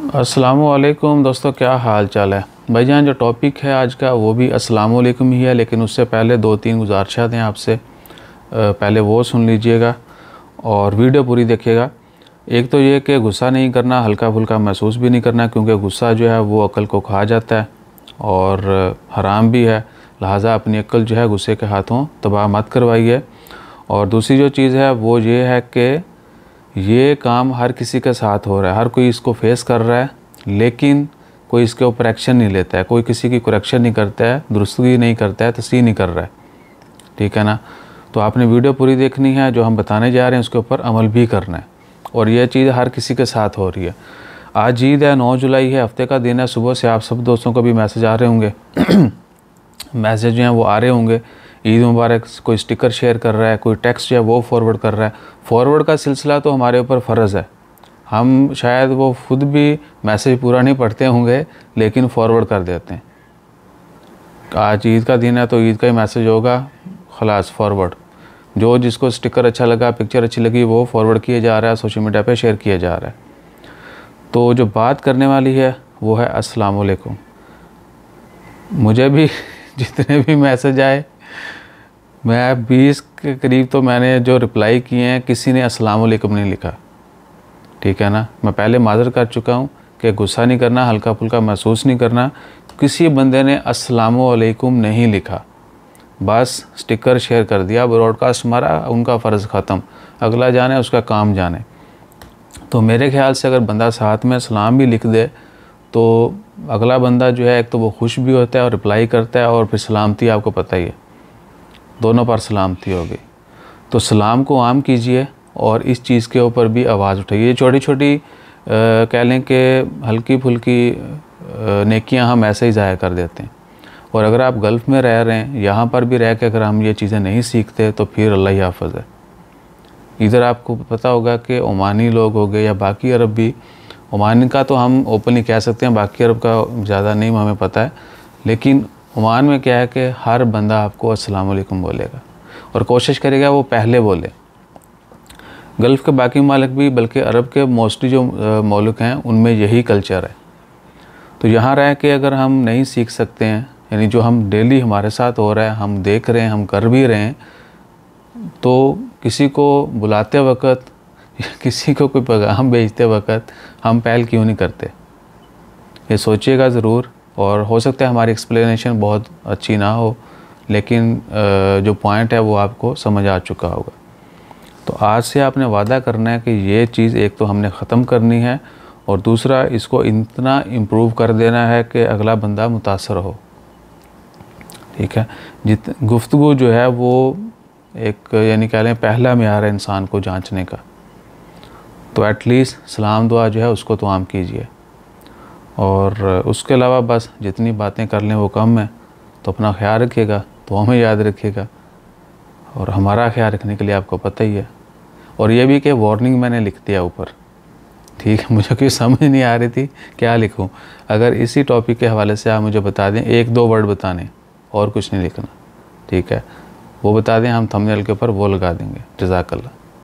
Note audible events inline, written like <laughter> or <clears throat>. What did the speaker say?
असलकुम दोस्तों, क्या हाल चाल है? भाई भाईजान, जो टॉपिक है आज का, वो भी असलकुम ही है, लेकिन उससे पहले दो तीन गुजारिशात हैं आपसे। पहले वो सुन लीजिएगा और वीडियो पूरी देखिएगा। एक तो ये कि गुस्सा नहीं करना हल्का फुल्का महसूस भी नहीं करना, क्योंकि गुस्सा जो है, वो अकल को खा जाता है और हराम भी है। लिहाजा अपनी अक्ल जो है, गुस्से के हाथों तबाह मत करवाइए। और दूसरी जो चीज़ है, वो ये है कि ये काम हर किसी के साथ हो रहा है, हर कोई इसको फेस कर रहा है, लेकिन कोई इसके ऊपर एक्शन नहीं लेता है, कोई किसी की करेक्शन नहीं करता है दुरुस्तगी नहीं करता है तस्वीर नहीं कर रहा है। ठीक है ना? तो आपने वीडियो पूरी देखनी है, जो हम बताने जा रहे हैं उसके ऊपर अमल भी करना है, और यह चीज़ हर किसी के साथ हो रही है। आज ईद है, नौ जुलाई है, हफ़्ते का दिन है, सुबह से आप सब दोस्तों को भी मैसेज आ रहे होंगे। <clears throat> मैसेज जो हैं वो आ रहे होंगे ईद मुबारक, कोई स्टिकर शेयर कर रहा है, कोई टेक्स्ट है वो फॉरवर्ड कर रहा है। फॉरवर्ड का सिलसिला तो हमारे ऊपर फ़र्ज़ है। हम शायद वो खुद भी मैसेज पूरा नहीं पढ़ते होंगे, लेकिन फॉरवर्ड कर देते हैं। आज ईद का दिन है तो ईद का ही मैसेज होगा, खलास फॉरवर्ड जो जिसको स्टिकर अच्छा लगा पिक्चर अच्छी लगी, वो फॉरवर्ड किया जा रहा है सोशल मीडिया पे शेयर किया जा रहा है। तो जो बात करने वाली है, वो है, अस्सलाम वालेकुम मुझे भी <laughs> जितने भी मैसेज आए मैं बीस के करीब तो मैंने जो रिप्लाई किए हैं, किसी ने अस्सलाम वालेकुम नहीं लिखा। ठीक है ना? मैं पहले माजर कर चुका हूँ कि गुस्सा नहीं करना हल्का फुल्का महसूस नहीं करना। किसी बंदे ने अस्सलाम वालेकुम नहीं लिखा। बस स्टिकर शेयर कर दिया, ब्रॉडकास्ट मारा, उनका फ़र्ज़ ख़त्म। अगला जाने, उसका काम जाने। तो मेरे ख्याल से अगर बंदा साथ में सलाम भी लिख दे तो अगला बंदा जो है, एक तो वो खुश भी होता है और रिप्लाई करता है और फिर सलामती आपको पता ही है। दोनों पर सलामती होगी तो सलाम को आम कीजिए और इस चीज़ के ऊपर भी आवाज़ उठाइए। ये छोटी छोटी कह लें कि हल्की फुल्की नेकियाँ हम ऐसे ही ज़ाया कर देते हैं। और अगर आप गल्फ़ में रह रहे हैं, यहाँ पर भी रह के अगर हम ये चीज़ें नहीं सीखते तो फिर अल्लाह हाफज है। इधर आपको पता होगा कि ओमानी लोग हो गए या बाकी अरब भी। ओमान का तो हम ओपनली कह सकते हैं, बाकी अरब का ज़्यादा नहीं, हमें पता है। लेकिन ओमान में क्या है कि हर बंदा आपको अस्सलाम वालेकुम बोलेगा। और कोशिश करेगा वो पहले बोले। गल्फ़ के बाकी मालिक भी, बल्कि अरब के मोस्टली जो मौलिक हैं, उनमें यही कल्चर है। तो यहाँ रह के अगर हम नहीं सीख सकते हैं, यानी जो हम डेली हमारे साथ हो रहा है, हम देख रहे हैं, हम कर भी रहे हैं तो किसी को बुलाते वक्त, <laughs> किसी को कोई पैगाम भेजते वक्त हम पहल क्यों नहीं करते? ये सोचिएगा ज़रूर और हो सकता है हमारी एक्सप्लेनेशन बहुत अच्छी ना हो, लेकिन जो पॉइंट है वो आपको समझ आ चुका होगा। तो आज से आपने वादा करना है कि ये चीज़ एक तो हमने ख़त्म करनी है और दूसरा इसको इतना इम्प्रूव कर देना है कि अगला बंदा मुतासर हो। ठीक है? जित गुफ्तु जो है वो एक, यानी कह लें पहला मैार है इंसान को जांचने का। तो एटलीस्ट सलाम दुआ जो है उसको तो आम कीजिए। और उसके अलावा बस जितनी बातें कर लें वो कम है तो अपना ख्याल रखिएगा तो हमें याद रखिएगा। और हमारा ख्याल रखने के लिए आपको पता ही है। और ये भी कि वार्निंग मैंने लिख दिया ऊपर। ठीक है, मुझे कोई समझ नहीं आ रही थी क्या लिखूं। अगर इसी टॉपिक के हवाले से आप मुझे बता दें, एक दो वर्ड बताने और कुछ नहीं लिखना। ठीक है, वो बता दें, हम थंबनेल के ऊपर वो लगा देंगे। जजाकल्ला।